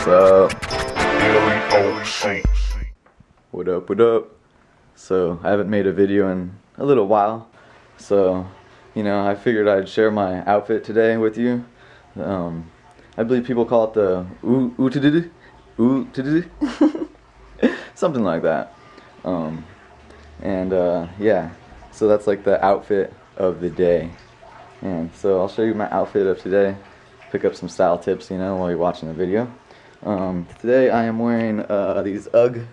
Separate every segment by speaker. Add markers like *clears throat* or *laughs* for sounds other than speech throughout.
Speaker 1: What's up?
Speaker 2: Daily OC.
Speaker 1: What up, what up? So, I haven't made a video in a little while. So, you know, I figured I'd share my outfit today with you. Um, I believe people call it the oo ootididi, ootididi, *laughs* something like that. Um, and uh, yeah, so that's like the outfit of the day. And so I'll show you my outfit of today. Pick up some style tips, you know, while you're watching the video. Um, today I am wearing uh, these UGG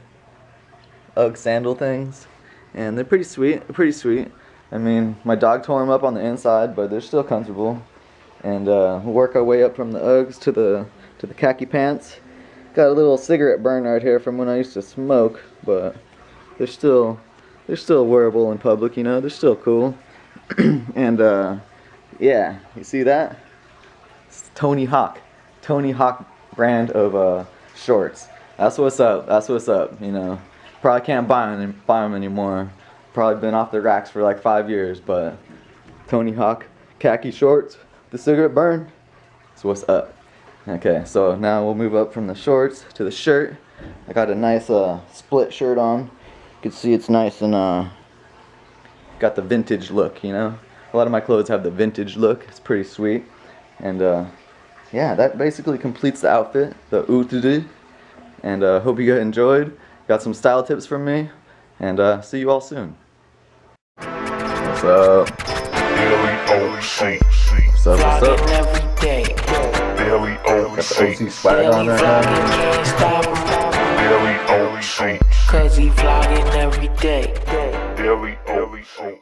Speaker 1: UGG sandal things, and they're pretty sweet. Pretty sweet. I mean, my dog tore them up on the inside, but they're still comfortable. And uh, we'll work our way up from the Uggs to the to the khaki pants. Got a little cigarette burn right here from when I used to smoke, but they're still they're still wearable in public. You know, they're still cool. *clears throat* and uh, yeah, you see that? It's Tony Hawk. Tony Hawk brand of uh, shorts. That's what's up. That's what's up. You know, probably can't buy them, buy them anymore. Probably been off the racks for like five years, but Tony Hawk khaki shorts, the cigarette burn. That's what's up. Okay, so now we'll move up from the shorts to the shirt. I got a nice uh, split shirt on. You can see it's nice and uh, got the vintage look, you know. A lot of my clothes have the vintage look. It's pretty sweet. And uh, yeah, that basically completes the outfit, the ootidi. And uh, hope you guys enjoyed. Got some style tips from me. And uh, see you all soon. What's up?
Speaker 2: Daily OC.
Speaker 1: What's up? What's up?
Speaker 2: Daily
Speaker 1: Got the OC
Speaker 2: OC.
Speaker 1: swag
Speaker 3: Daily
Speaker 1: on right
Speaker 3: vlogging,
Speaker 1: now.
Speaker 3: can't stop him.
Speaker 2: Daily OC.
Speaker 3: Cause he vlogging every day.
Speaker 2: Daily OC.